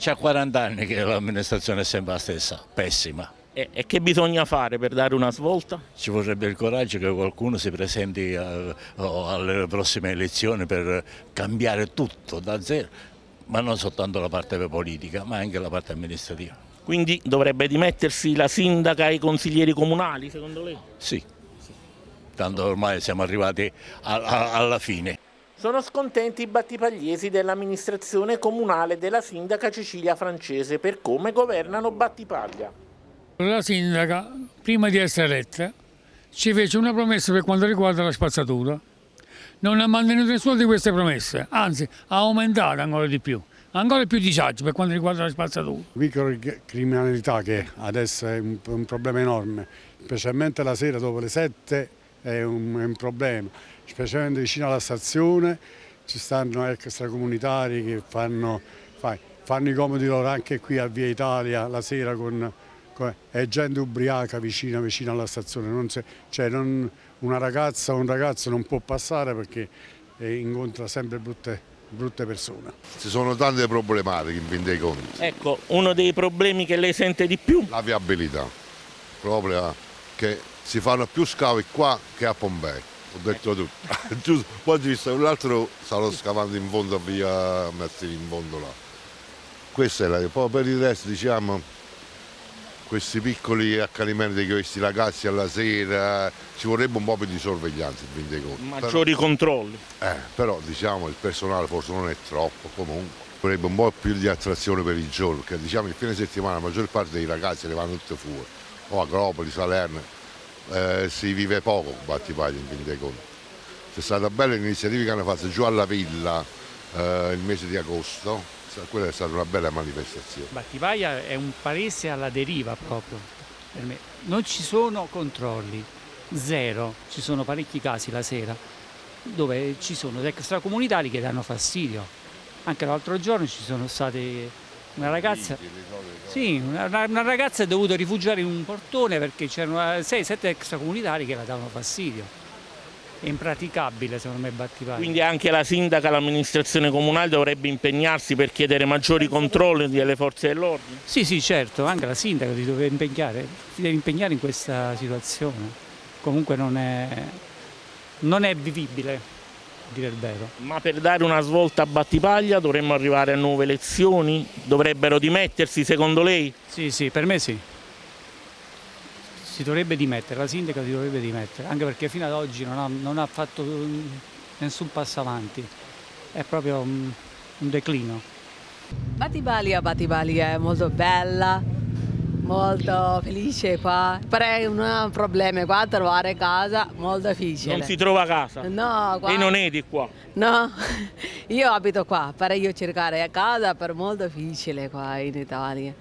C'ha 40 anni che l'amministrazione è sempre la stessa, pessima. E, e che bisogna fare per dare una svolta? Ci vorrebbe il coraggio che qualcuno si presenti a- o alle prossime elezioni per cambiare tutto da zero, ma non soltanto la parte politica, ma anche la parte amministrativa. Quindi dovrebbe dimettersi la sindaca e i consiglieri comunali, secondo lei? Sì, tanto ormai siamo arrivati a- a- alla fine. Sono scontenti i battipagliesi dell'amministrazione comunale della sindaca Cecilia Francese per come governano Battipaglia. La sindaca, prima di essere eletta, ci fece una promessa per quanto riguarda la spazzatura. Non ha mantenuto nessuna di queste promesse, anzi ha aumentato ancora di più, ancora più disagio per quanto riguarda la spazzatura. microcriminalità che adesso è un, un problema enorme, specialmente la sera dopo le 7 è un, è un problema, specialmente vicino alla stazione ci stanno extracomunitari che fanno, fai, fanno i comodi loro anche qui a Via Italia la sera con, con è gente ubriaca vicino, vicino alla stazione, non se- cioè non- una ragazza o un ragazzo non può passare perché eh, incontra sempre brutte, brutte persone. Ci sono tante problematiche in fin dei conti. Ecco, uno dei problemi che lei sente di più La viabilità, proprio che si fanno più scavi qua che a Pompei. Ho detto tutto. Giusto. Poi ho visto l'altro stanno scavando in fondo a via Mazzini, in fondo là. Questo è la... Poi per il resto diciamo questi piccoli accanimenti di questi ragazzi alla sera ci vorrebbe un po' più di sorveglianza in fin conti. maggiori controlli. Eh, però diciamo il personale forse non è troppo comunque. Vorrebbe un po' più di attrazione per il giorno, perché diciamo il fine settimana la maggior parte dei ragazzi le vanno tutte fuori, o Agropoli, Salerno, eh, si vive poco con Battipaglia in fin dei conti. C'è stata bella iniziativa che hanno fatto giù alla villa eh, il mese di agosto, quella è stata una bella manifestazione. Battipaglia è un paese alla deriva proprio per me. Non ci sono controlli, zero. Ci sono parecchi casi la sera dove ci sono extracomunitari che danno fastidio. Anche l'altro giorno ci sono state una ragazza, sì, una, una ragazza è dovuta rifugiare in un portone perché c'erano 6-7 extracomunitari che la davano fastidio. È impraticabile secondo me Battipaglia. Quindi anche la sindaca, l'amministrazione comunale dovrebbe impegnarsi per chiedere maggiori controlli delle forze dell'ordine. Sì, sì, certo, anche la sindaca si deve impegnare, si deve impegnare in questa situazione. Comunque non è, non è vivibile, dire il vero. Ma per dare una svolta a Battipaglia dovremmo arrivare a nuove elezioni? Dovrebbero dimettersi secondo lei? Sì, sì, per me sì. Si dovrebbe dimettere, la sindaca si dovrebbe dimettere, anche perché fino ad oggi non ha, non ha fatto mm, nessun passo avanti. È proprio un, un declino. Battipaglia, Battipaglia è molto bella, molto felice qua. Però è un problema qua trovare casa molto difficile. Non si trova casa? No, qua. E non è di qua? No, io abito qua, però io cercare casa per molto difficile qua in Italia.